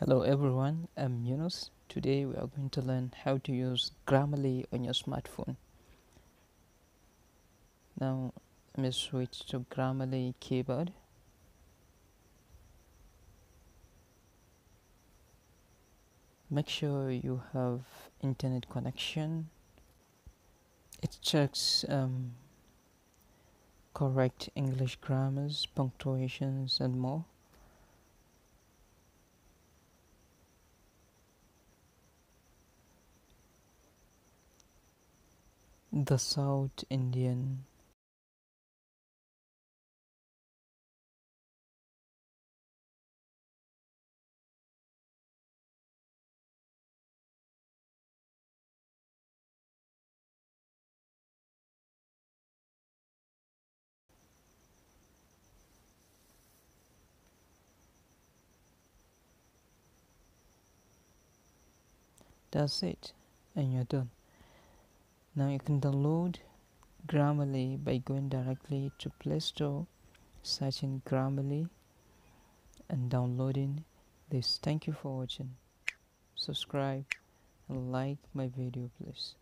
Hello everyone, I'm Yunus. Today we are going to learn how to use Grammarly on your smartphone. Now let me switch to Grammarly keyboard. Make sure you have internet connection. It checks um, correct English grammars, punctuations and more. The South Indian. That's it. And you're done now you can download Grammarly by going directly to Play Store searching Grammarly and downloading this. Thank you for watching. Subscribe and like my video please